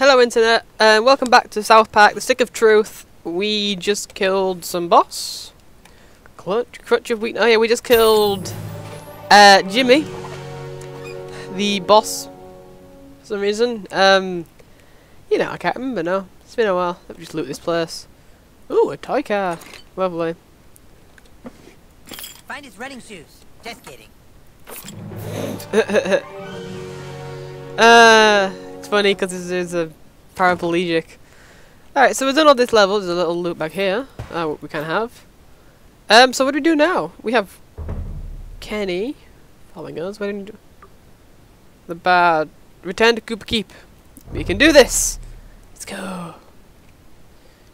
Hello internet, and welcome back to South Park, the Stick of Truth. We just killed some boss. Clutch, crutch of weakness. Oh yeah, we just killed uh, Jimmy, the boss, for some reason. Um, you know, I can't remember now. It's been a while. Let me just loot this place. Ooh, a toy car. Lovely. Find his running shoes. Just kidding. uh, funny because there's a paraplegic. Alright, so we've done all this level. There's a little loop back here. Uh, we can have. Um, so what do we do now? We have Kenny following us. What do we do? The bad. Return to Kupa Keep. We can do this. Let's go.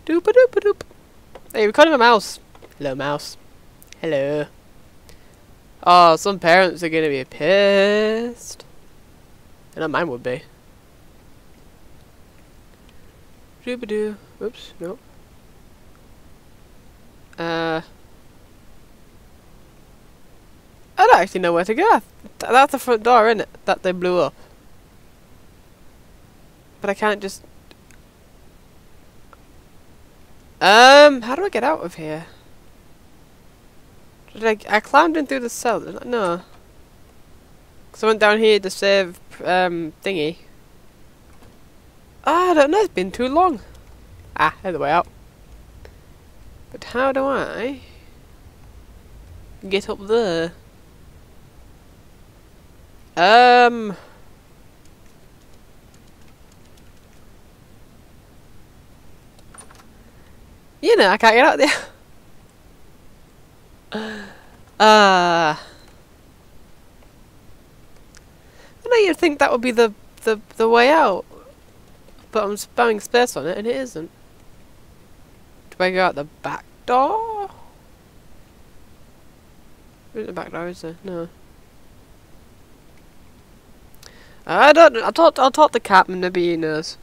Doop a doop a doop. Hey, we caught him a mouse. Hello, mouse. Hello. Oh, some parents are gonna be pissed. I know mine would be. Doop a doo. Oops, no. Uh. I don't actually know where to go. Th that's the front door, isn't it? That they blew up. But I can't just... Um, how do I get out of here? Did I... I climbed in through the cell. No. Because I went down here to save, um, thingy. Ah, I don't know, it's been too long. Ah, there's the way out. But how do I... get up there? Um. You know, I can't get out there. uh. I know you'd think that would be the, the, the way out. But I'm spamming space on it and it isn't. Do I go out the back door? Where's the back door, is there? No. I don't. I thought. I thought the captain maybe he knows.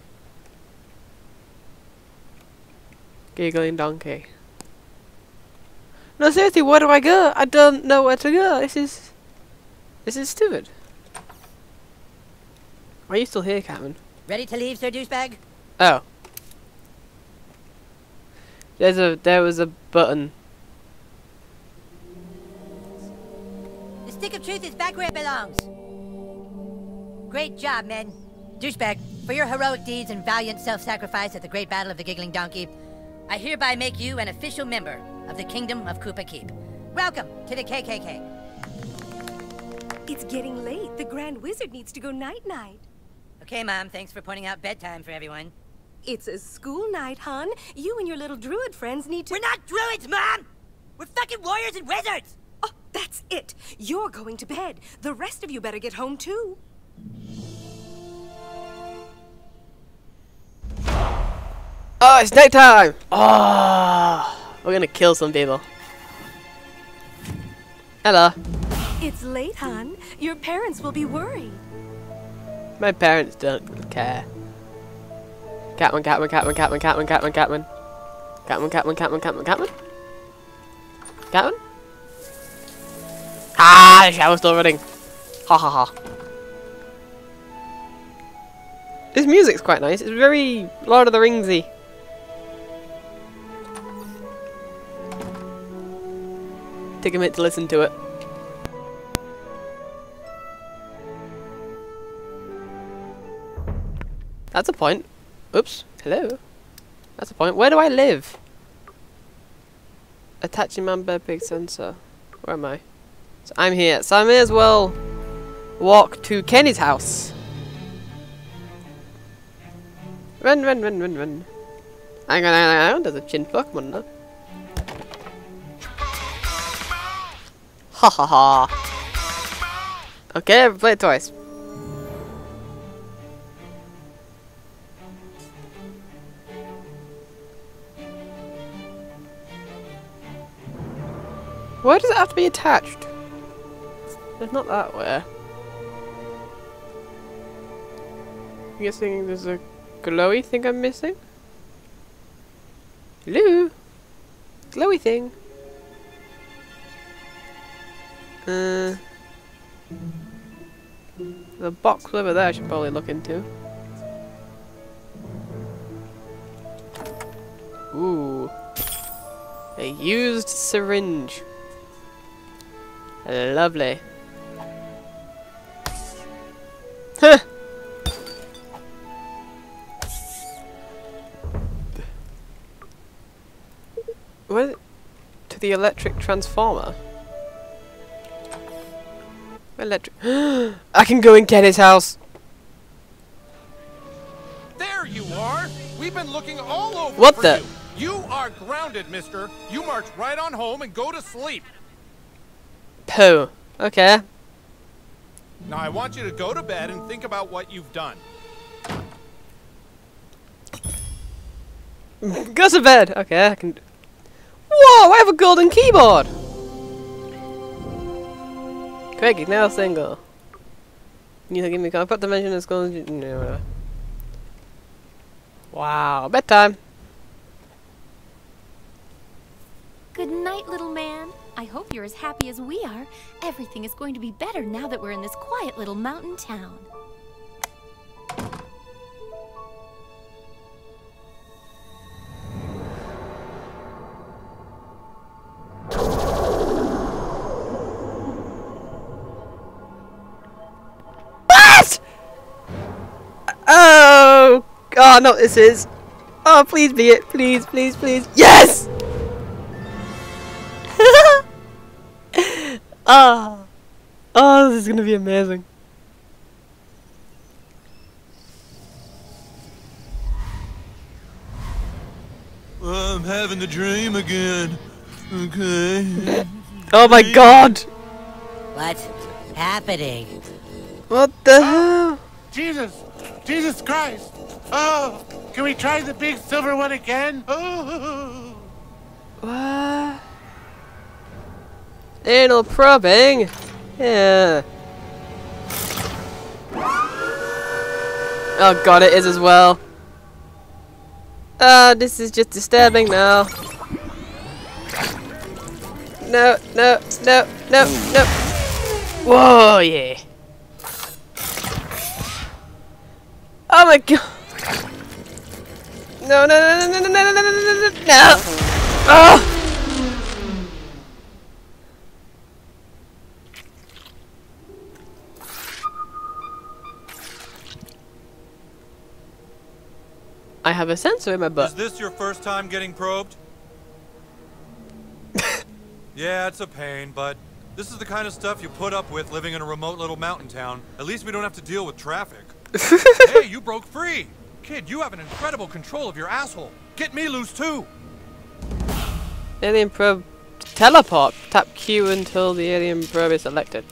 Giggling donkey. No, seriously, where do I go? I don't know where to go. This is. This is stupid. Are you still here, Captain? Ready to leave, Sir Douchebag? Oh. There's a. There was a button. The stick of truth is back where it belongs. Great job, men. Douchebag, for your heroic deeds and valiant self-sacrifice at the Great Battle of the Giggling Donkey, I hereby make you an official member of the Kingdom of Kupa Keep. Welcome to the KKK. It's getting late. The Grand Wizard needs to go night-night. Okay, Mom, thanks for pointing out bedtime for everyone. It's a school night, hon. You and your little druid friends need to- We're not druids, Mom! We're fucking warriors and wizards! Oh, that's it. You're going to bed. The rest of you better get home, too. Oh, it's nighttime! Oh, ah, we're gonna kill some people. Hello. It's late, hon. Your parents will be worried. My parents don't care. Cartman, Cartman, Cartman, Cartman, Cartman, Cartman, Cartman. Cartman, Cartman, Cartman, Cartman, Cartman. Cartman? Ah, the shower's still running. Ha ha ha. This music's quite nice. It's very Lord of the Ringsy. Take a minute to listen to it. That's a point. Oops. Hello. That's a point. Where do I live? Attaching man pig sensor. Where am I? So I'm here. So I may as well walk to Kenny's house. Run, run, run, run, run. Hang on, hang on. There's a chin Pokemon there. Ha ha ha. Okay, play it twice. Why does it have to be attached? It's not that way. I'm guessing there's a glowy thing I'm missing? Hello? Glowy thing. Uh, the box over there I should probably look into. Ooh. A used syringe. Lovely. Huh. What? To the electric transformer? Electric. I can go and get his house. There you are! We've been looking all over What for the- you. You are grounded, mister. You march right on home and go to sleep. Pooh. Okay. Now I want you to go to bed and think about what you've done. Go to bed. Okay, I can. Whoa! I have a golden keyboard. Craig, now single. You give me comfort dimension is going. No, whatever. Wow, bedtime. Good night, little man. I hope you're as happy as we are. Everything is going to be better now that we're in this quiet little mountain town. What? Oh, no, this is. Oh, please be it. Please, please, please. Yes! Oh. Oh, this is gonna be amazing. I'm having the dream again. Okay. Oh my god! What's happening? What the ah, hell? Jesus! Jesus Christ! Oh! Can we try the big silver one again? Oh! What? Anal probing? Yeah. Oh god, it is as well. Ah, this is just disturbing now. No, no, no, no, no. Whoa, yeah. Oh my god. No, no, no, no, no, no, no, no, no, no, no, no. Oh! I have a sensor in my butt. Is this your first time getting probed? yeah, it's a pain, but this is the kind of stuff you put up with living in a remote little mountain town. At least we don't have to deal with traffic. hey, you broke free! Kid, you have an incredible control of your asshole. Get me loose too! Alien probe teleport. Tap Q until the alien probe is selected.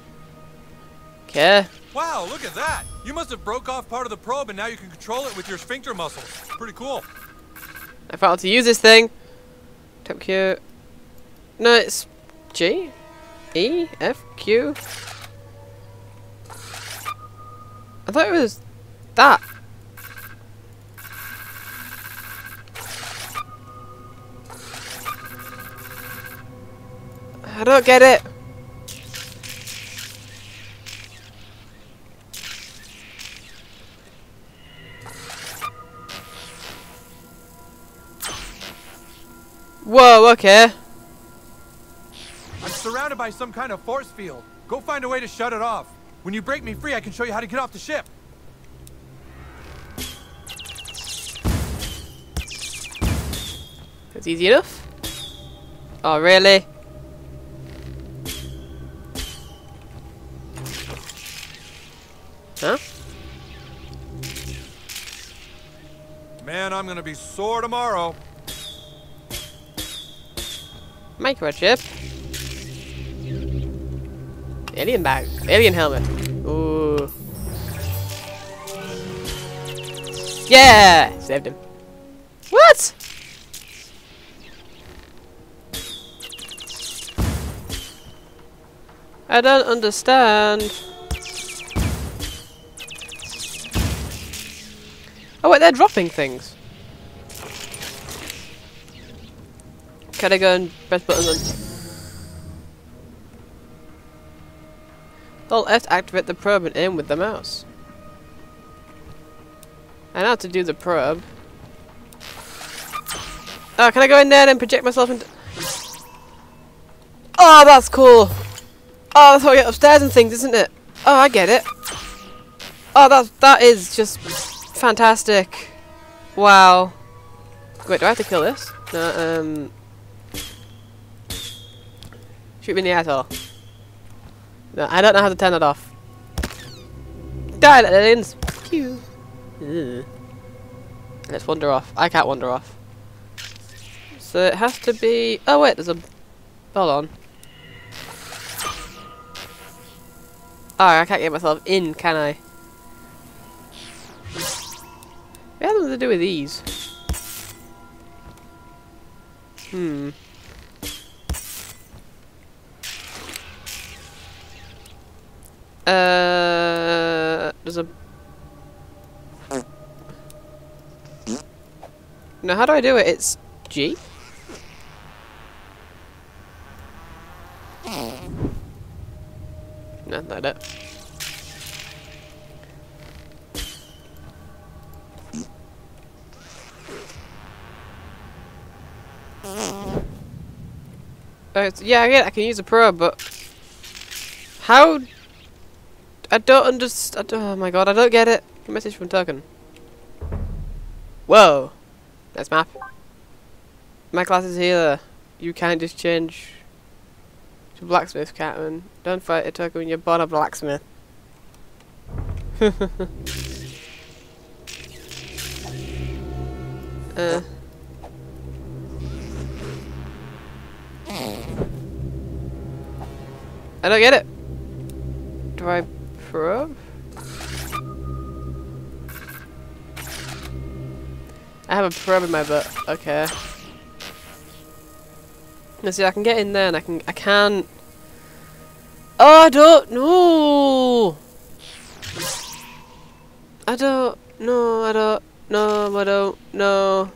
Okay. Wow, look at that! You must have broke off part of the probe and now you can control it with your sphincter muscles. Pretty cool. I forgot to use this thing. Tap Q. No, it's G? E? F? Q? I thought it was that. I don't get it. Whoa, okay. I'm surrounded by some kind of force field. Go find a way to shut it off. When you break me free, I can show you how to get off the ship. That's easy enough. Oh, really? Huh? Man, I'm gonna be sore tomorrow. Microchip. Alien bag. Alien helmet. Ooh. Yeah! Saved him. What? I don't understand. Oh wait, they're dropping things. Can I go and press buttons on? Hold F to activate the probe and aim with the mouse. I know how to do the probe. Oh, can I go in there and project myself into... Oh, that's cool. Oh, that's how I get upstairs and things, isn't it? Oh, I get it. Oh, that that is just fantastic. Wow. Wait, do I have to kill this? No, um... Shoot me in the asshole. No, I don't know how to turn it off. Die, aliens! Pew. Let's wander off. I can't wander off. So it has to be... Oh wait, there's a... Hold on. Oh, I can't get myself in, can I? It has to do with these. Hmm. Uh, there's a. No, how do I do it? It's G. No, not it. Oh, yeah, it. I can use a probe, but how? I don't understand. Oh my god, I don't get it. Message from Token. Whoa, that's map. My class is healer. You can't just change to blacksmith, Cartman. Don't fight a Token when you're born a blacksmith. uh. I don't get it. Do I probe? I have a probe in my butt. Okay. Let's see, I can get in there and I can I can Oh I don't know I don't no I don't no I don't no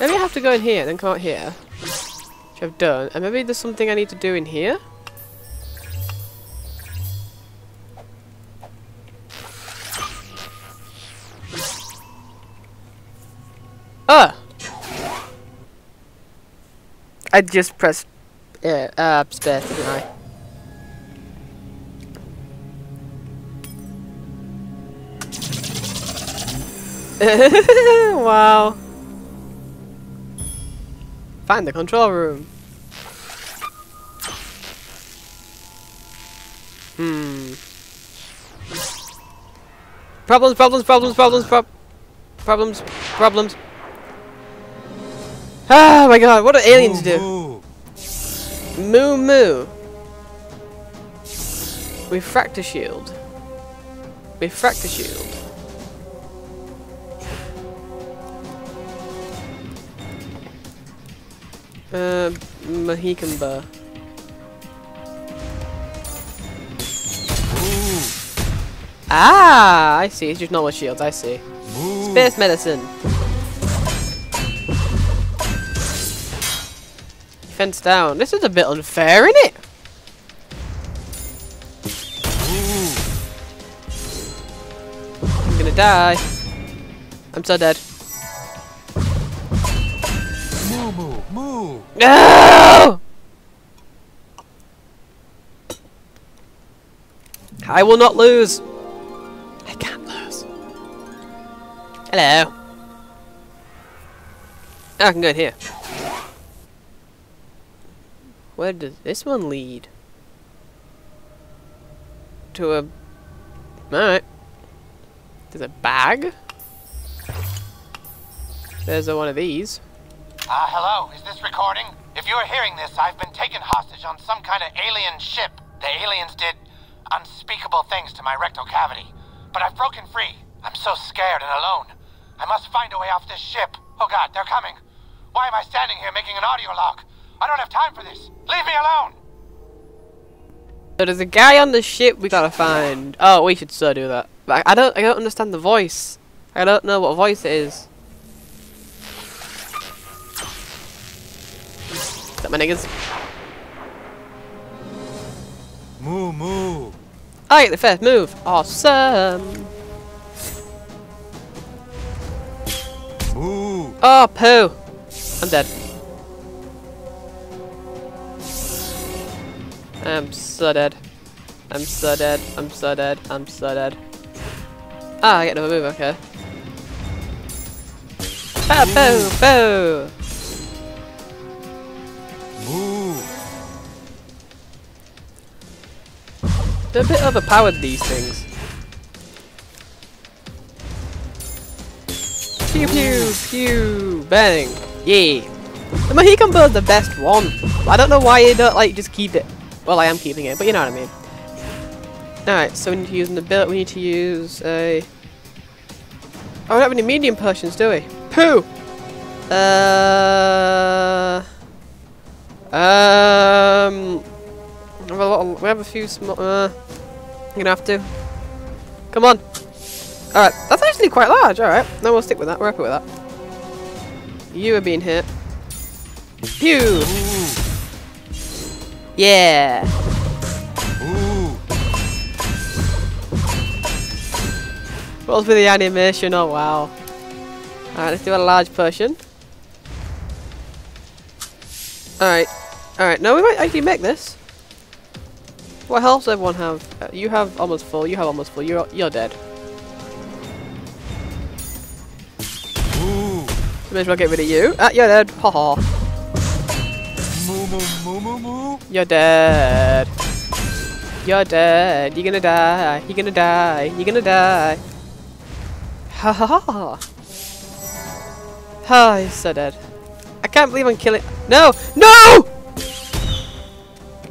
Maybe I have to go in here then come out here. Which I've done. And maybe there's something I need to do in here? I just pressed uh, uh, space, didn't I? wow. Find the control room. Hmm. Problems, problems, problems, problems, prob problems, problems. Oh my god, what do aliens do? Moo. Moo moo. Refractor shield. Refractor shield. Uh, Mohican bar. Ah, I see. It's just normal shields. I see. Moo. Space medicine. Fence down. This is a bit unfair, isn't it? I'm gonna die. I'm so dead. Moo moo moo. No! I will not lose. I can't lose. Hello. Oh, I can go in here. Where does this one lead? To a... Alright. There's a bag. There's a one of these. Ah, hello. Is this recording? If you're hearing this, I've been taken hostage on some kind of alien ship. The aliens did unspeakable things to my rectal cavity. But I've broken free. I'm so scared and alone. I must find a way off this ship. Oh god, they're coming. Why am I standing here making an audio log? I don't have time for this. Leave me alone. So there's a guy on the ship we gotta find. Oh, we should so do that. But I, I don't I don't understand the voice. I don't know what voice it is. Is that my niggas? Moo moo. I get the first move. Awesome. Moo. Oh, poo. I'm dead. I'm so dead. I'm so dead. I'm so dead. I'm so dead. Ah, I get another move, okay. Ah, boo, boo! They're a bit overpowered, these things. Pew pew pew! Bang! Yeah! The Mohican Bow's the best one. I don't know why you don't, like, just keep it. Well, I am keeping it, but you know what I mean. Alright, so we need to use an ability. We need to use a... Oh, we don't have any medium potions, do we? Pooh! Uh... Um... We have a, of, we have a few small... Uh, I'm gonna have to. Come on! Alright, that's actually quite large, alright. No, we'll stick with that. We're happy with that. You are being hit. Pew! Yeah! Ooh. Rolls with the animation, oh wow. Alright, let's do a large potion. Alright. Alright, no, we might actually make this. What health does everyone have? Uh, you have almost full, you have almost full, you're, you're dead. Ooh. So may as well get rid of you. Ah, you're dead. Haha. Moo moo moo moo moo. You're dead. You're dead. You're gonna die. You're gonna die. You're gonna die. Ha ha ha ha. He's so dead. I can't believe I'm killing. No! No!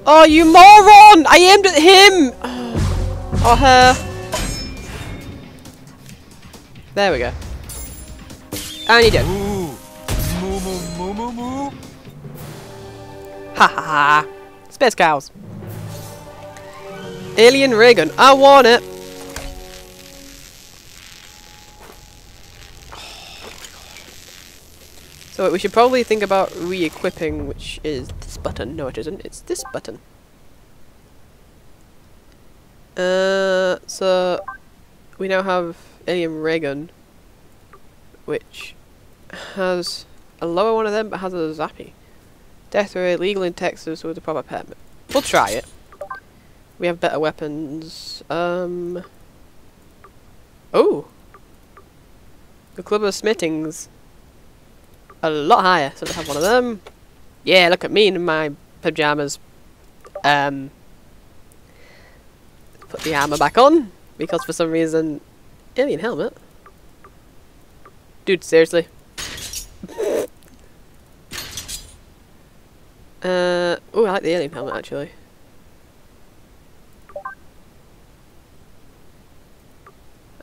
Oh, you moron! I aimed at him! Or oh, her. There we go. And you're dead. Ha ha ha. Space cows. Alien ray gun. I want it. So we should probably think about re-equipping, which is this button. No, it isn't. It's this button. Uh, so we now have alien ray gun, which has a lower one of them, but has a zappy. Death ray legal in Texas with a proper permit. We'll try it. We have better weapons. Um. Oh. The Club of Smittings. A lot higher, so let's have one of them. Yeah, look at me in my pajamas. Um. Put the armor back on because for some reason, alien helmet. Dude, seriously. Uh, oh, I like the alien helmet actually.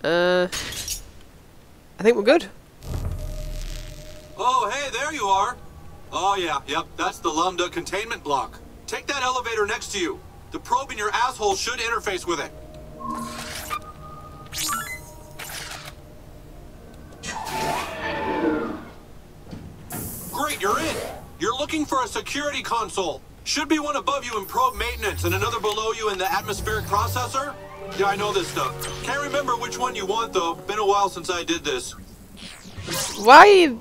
Uh, I think we're good. Oh, hey, there you are. Oh, yeah, yep, that's the Lambda containment block. Take that elevator next to you. The probe in your asshole should interface with it. Great, you're looking for a security console. Should be one above you in probe maintenance and another below you in the atmospheric processor. Yeah, I know this stuff. Can't remember which one you want, though. Been a while since I did this. Why?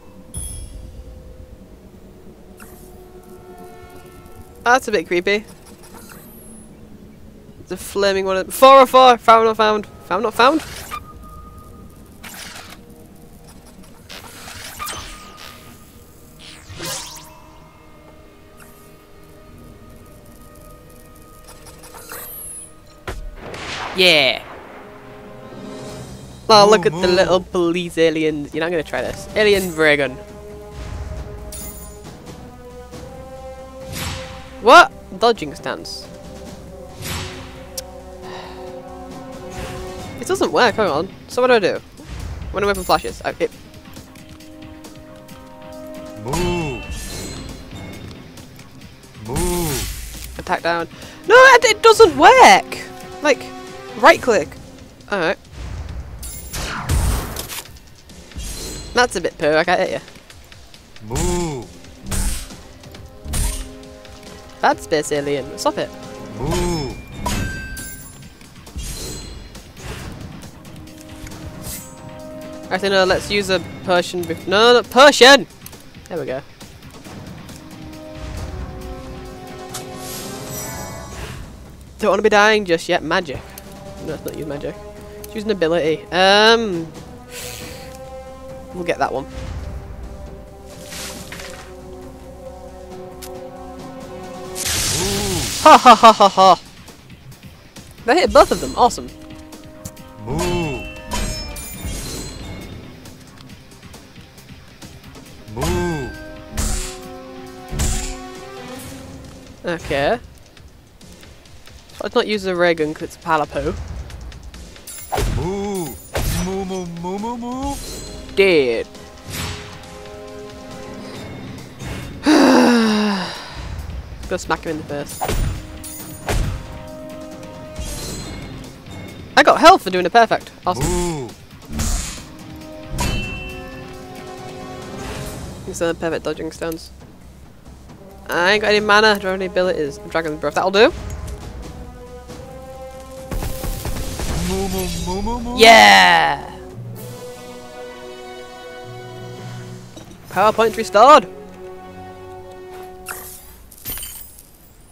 That's a bit creepy. The flaming one. 404! Found not found. Found not found? Yeah. Oh, look at the Moo, moo. little police aliens. You're not gonna try this. Alien ray gun. What? Dodging stance. It doesn't work, hang on. So what do I do? When a weapon flashes. I, it, Move. Move. attack down. No, it, it doesn't work! Like, right click. Alright. That's a bit poo, I can't hit you. Move. Bad space alien. Stop it. Move. Actually, no, let's use a Persian. bef- No, no, Persian! There we go. Don't want to be dying just yet. Magic. No, it's not use magic. Choose an ability. Um, we'll get that one. Ha ha ha ha ha! They hit both of them. Awesome. Okay. So let's not use the ray gun because it's Palapo. Moo moo. Dead. Go smack him in the face. I got health for doing it perfect. Awesome. These are the perfect dodging stones. I ain't got any mana, don't have any abilities. Dragon's breath, that'll do. Yeah! PowerPoint restored!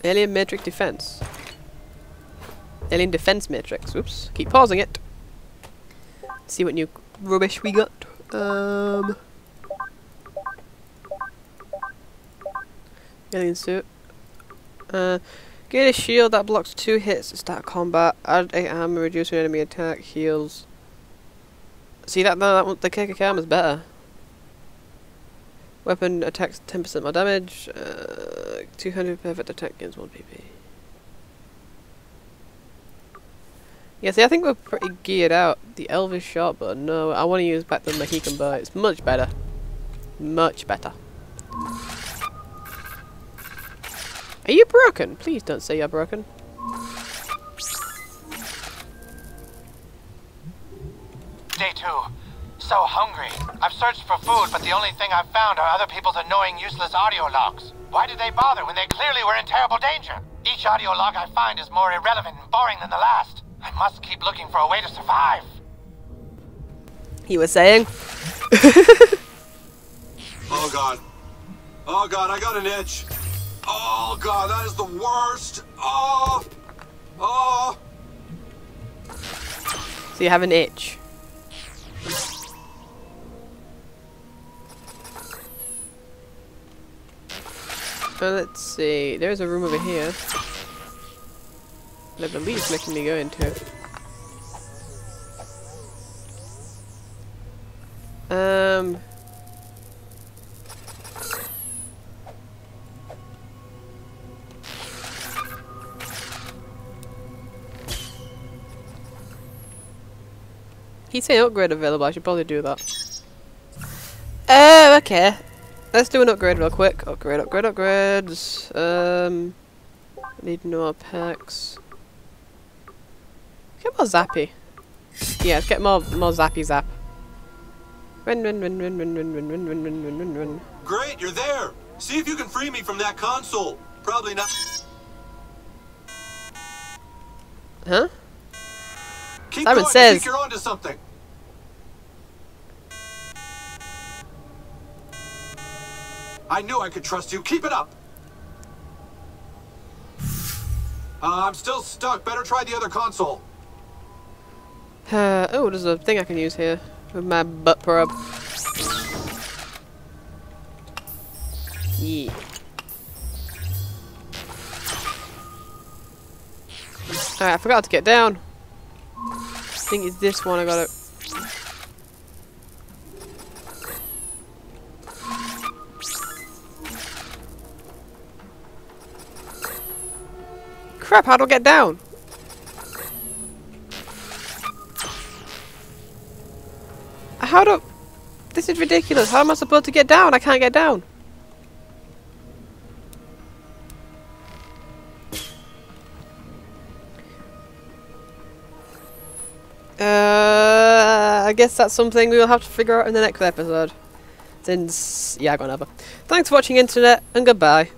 Alien Matrix Defense. Alien Defense Matrix. Oops. Keep pausing it. See what new rubbish we got. Um. Alien suit. Uh. Get a shield that blocks two hits to start combat. Add 8 armor, reducing enemy attack, heals. See that that, that one, the kick armor is better. Weapon attacks 10% more damage. Uh, 200 perfect attack gains 1 PP. Yeah, see, I think we're pretty geared out. The Elvis shot, but no, I want to use back the Mohican bow. It's much better. Much better. Are you broken? Please don't say you're broken. Day two. So hungry. I've searched for food, but the only thing I've found are other people's annoying, useless audio logs. Why did they bother when they clearly were in terrible danger? Each audio log I find is more irrelevant and boring than the last. I must keep looking for a way to survive. You were saying? Oh god. Oh god, I got an itch. Oh god, that is the worst. Oh. Oh. So you have an itch. Uh, let's see. There's a room over here. That believe it's making me go into. Um. He said upgrade available, I should probably do that. Oh, okay. Let's do an upgrade real quick. Upgrade, upgrade, upgrades. Um, need more packs. Get more zappy. Yeah, let's get more more zappy zap. Run, run, run, run, run, run, run, run, run, run, run, run, run. Great, you're there. See if you can free me from that console. Probably not. Huh? Keep Simon going. I says- think you're onto something. I knew I could trust you. Keep it up. Uh, I'm still stuck. Better try the other console. Uh, oh, there's a thing I can use here with my butt probe. Yeah. Alright, I forgot to get down. I think it's this one I gotta... Crap, how do I get down? How do... This is ridiculous. How am I supposed to get down? I can't get down. Uh, I guess that's something we will have to figure out in the next episode. Since, yeah, go on over. Thanks for watching, Internet, and goodbye.